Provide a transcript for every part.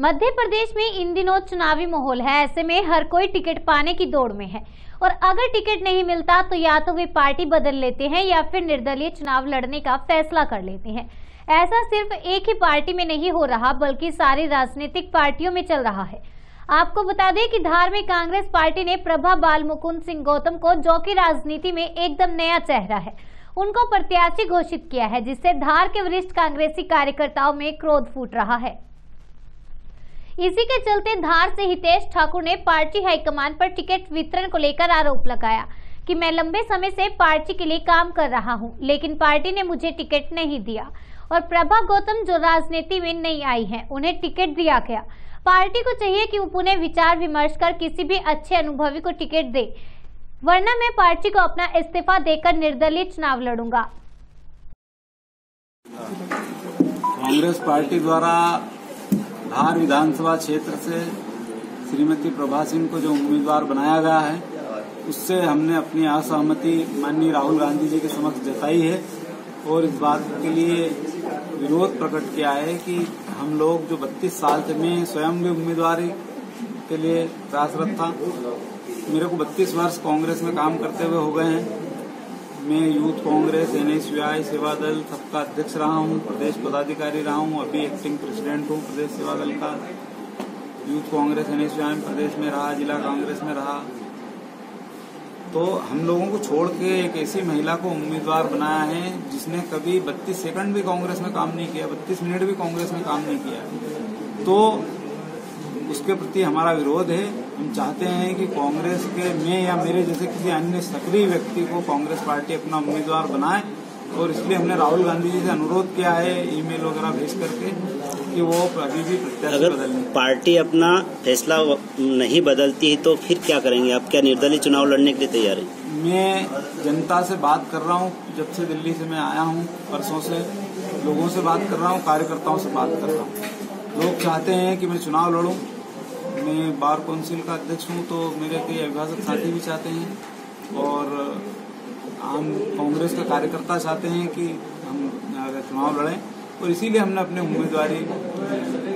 मध्य प्रदेश में इन दिनों चुनावी माहौल है। ऐसे में हर कोई टिकट पाने की दौड़ में है। और अगर टिकट नहीं मिलता तो या तो वे पार्टी बदल लेते हैं या फिर निर्दलीय चुनाव लड़ने का फैसला कर लेते हैं। ऐसा सिर्फ़ एक ही पार्टी में नहीं हो रहा, बल्कि सारी राजनीतिक पार्टियों में चल रहा है। आपको बता दें कि धार में कांग्रेस पार्टी ने प्रभा बाल मुकुंद सिंह गौतम को जो की राजनीति में एकदम नया चेहरा है। उनको प्रत्याशी घोषित किया है, जिससे धार के वरिष्ठ कांग्रेसी कार्यकर्ताओं में क्रोध फूट रहा है। इसी के चलते धार से हितेश ठाकुर ने पार्टी हाईकमान पर टिकट वितरण को लेकर आरोप लगाया कि मैं लंबे समय से पार्टी के लिए काम कर रहा हूँ, लेकिन पार्टी ने मुझे टिकट नहीं दिया और प्रभा गौतम जो राजनीति में नहीं आई है उन्हें टिकट दिया गया। पार्टी को चाहिए कि पुनः विचार विमर्श कर किसी भी अच्छे अनुभवी को टिकट दे वरना मैं पार्टी को अपना इस्तीफा देकर निर्दलीय चुनाव लड़ूँगा। कांग्रेस पार्टी द्वारा धार विधानसभा क्षेत्र से श्रीमती प्रभा सिंह को जो उम्मीदवार बनाया गया है, उससे हमने अपनी असहमति माननीय राहुल गांधी जी के समक्ष जताई है और इस बात के लिए विरोध प्रकट किया है कि हम लोग जो 32 साल से मैं स्वयं भी उम्मीदवारी के लिए प्रयासरत था, मेरे को 32 वर्ष कांग्रेस में काम करते हुए हो गए हैं। मैं यूथ कांग्रेस, एनएसयूआई, सेवा दल सबका अध्यक्ष रहा हूँ, प्रदेश पदाधिकारी रहा हूँ, अभी एक्टिंग प्रेसिडेंट हूँ, प्रदेश सेवा दल का यूथ कांग्रेस, एनएसयूआई प्रदेश में रहा, जिला कांग्रेस में रहा। तो हम लोगों को छोड़ के एक ऐसी महिला को उम्मीदवार बनाया है, जिसने कभी 32 सेकंड भी कांग्रेस में काम नहीं किया 32 मिनट भी कांग्रेस में काम नहीं किया। तो उसके प्रति हमारा विरोध है। हम चाहते हैं कि कांग्रेस के मैं या मेरे जैसे किसी अन्य सक्रिय व्यक्ति को कांग्रेस पार्टी अपना उम्मीदवार बनाए। और इसलिए हमने राहुल गांधी जी से अनुरोध किया है ईमेल वगैरह भेज करके कि वो अभी भी प्रत्याशी अगर पार्टी अपना फैसला नहीं बदलती है तो फिर क्या करेंगे? आप क्या निर्दलीय चुनाव लड़ने के लिए तैयार हैं? मैं जनता से बात कर रहा हूँ। जब से दिल्ली से मैं आया हूँ परसों से लोगों से बात कर रहा हूँ कार्यकर्ताओं से बात कर रहा हूँ। लोग चाहते हैं कि मैं चुनाव लड़ूं। मैं बार काउंसिल का अध्यक्ष हूँ तो मेरे कई अभिभाषक साथी भी चाहते हैं और आम कांग्रेस के कार्यकर्ता चाहते हैं कि हम चुनाव लड़ें और इसीलिए हमने अपनी उम्मीदवारी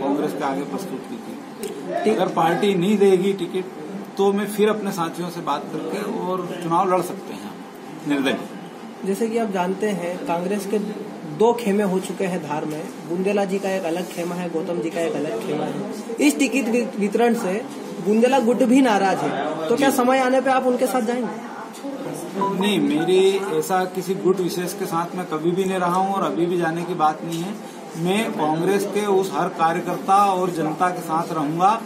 कांग्रेस के आगे प्रस्तुत की थी। अगर पार्टी नहीं देगी टिकट तो मैं फिर अपने साथियों से बात करके और चुनाव लड़ सकते हैं निर्दलीय। जैसे कि आप जानते हैं कांग्रेस के दो खेमे हो चुके हैं धार में। बुंदेला जी का एक अलग खेमा है गौतम जी का एक अलग खेमा है। इस टिकट वितरण से बुंदेला गुट भी नाराज़ है। तो क्या समय आने पे आप उनके साथ जाएँगे? नहीं मेरी ऐसा किसी गुट विशेष के साथ मैं कभी भी नहीं रहा हूँ और अभी भी जाने की बात नहीं है। मैं कांग्रेस के उस हर कार्यकर्ता और जनता के साथ रहूँगा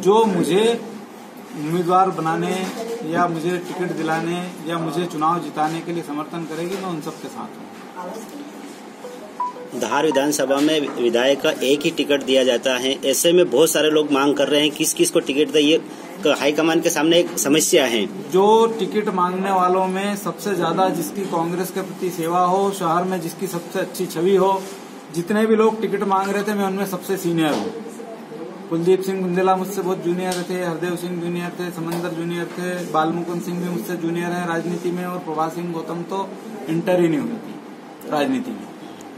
जो मुझे उम्मीदवार बनाने या मुझे टिकट दिलाने या मुझे चुनाव जिताने के लिए समर्थन करेगी मैं उन सबके साथ हूँ। धार विधानसभा में विधायक का एक ही टिकट दिया जाता है। ऐसे में बहुत सारे लोग मांग कर रहे हैं किस किस को टिकट दे, ये हाईकमान के सामने एक समस्या है। जो टिकट मांगने वालों में सबसे ज़्यादा जिसकी कांग्रेस के प्रति सेवा हो, शहर में जिसकी सबसे अच्छी छवि हो, जितने भी लोग टिकट मांग रहे थे, मैं उनमें सबसे सीनियर हूँ। कुलदीप सिंह बुंदेला मुझसे बहुत जूनियर थे, हरदेव सिंह जूनियर थे, समंदर जूनियर थे, बालमुकुंद सिंह भी मुझसे जूनियर है राजनीति में और प्रभा सिंह गौतम तो इंटर ही नहीं हुई थी राजनीति में।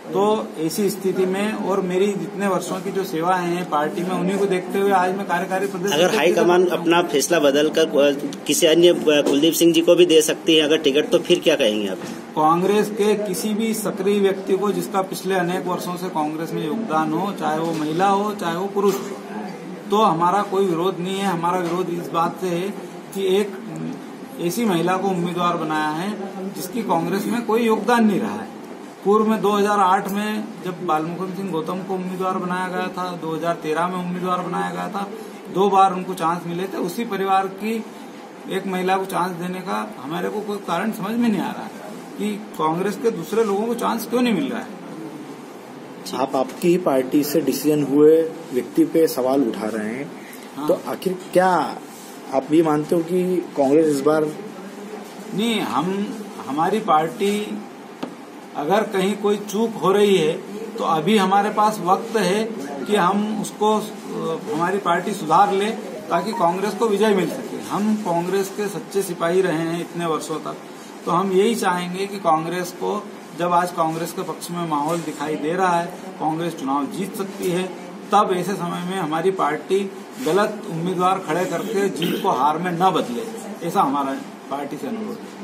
तो ऐसी स्थिति में और मेरी जितने वर्षों की जो सेवाएँ हैं पार्टी में उन्हीं को देखते हुए आज मैं कार्यकारी प्रदेश अगर हाईकमान अपना फैसला बदल कर किसी अन्य कुलदीप सिंह जी को भी दे सकती है अगर टिकट तो फिर क्या कहेंगे आप? कांग्रेस के किसी भी सक्रिय व्यक्ति को जिसका पिछले अनेक वर्षों से कांग्रेस में योगदान हो चाहे वो महिला हो चाहे वो पुरुष हो तो हमारा कोई विरोध नहीं है। हमारा विरोध इस बात से है कि एक ऐसी महिला को उम्मीदवार बनाया है जिसकी कांग्रेस में कोई योगदान नहीं रहा है। पूर्व में 2008 में जब बालमुकुंद सिंह गौतम को उम्मीदवार बनाया गया था 2013 में उम्मीदवार बनाया गया था दो बार उनको चांस मिले थे। उसी परिवार की एक महिला को चांस देने का हमारे को कोई कारण समझ में नहीं आ रहा है कि कांग्रेस के दूसरे लोगों को चांस क्यों नहीं मिल रहा है। आप आपकी ही पार्टी से डिसीज़न हुए व्यक्ति पे सवाल उठा रहे हैं। हाँ। तो आखिर क्या आप भी मानते हो कि कांग्रेस इस बार नहीं हम हमारी पार्टी अगर कहीं कोई चूक हो रही है तो अभी हमारे पास वक्त है कि हम उसको हमारी पार्टी सुधार ले, ताकि कांग्रेस को विजय मिल सके। हम कांग्रेस के सच्चे सिपाही रहे हैं इतने वर्षों तक। तो हम यही चाहेंगे कि कांग्रेस को, जब आज कांग्रेस के पक्ष में माहौल दिखाई दे रहा है, कांग्रेस चुनाव जीत सकती है, तब ऐसे समय में हमारी पार्टी गलत उम्मीदवार खड़े करके जीत को हार में न बदले। ऐसा हमारा पार्टी से अनुरोध है।